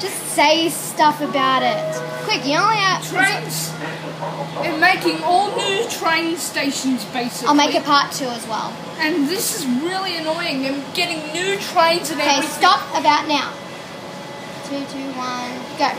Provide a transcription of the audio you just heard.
Just say stuff about it. Quick, you only have. Trains. And making all new train stations, basically. I'll make a part two as well. And this is really annoying. I'm getting new trains and Okay, everything. stop about now. Two, two, one, go.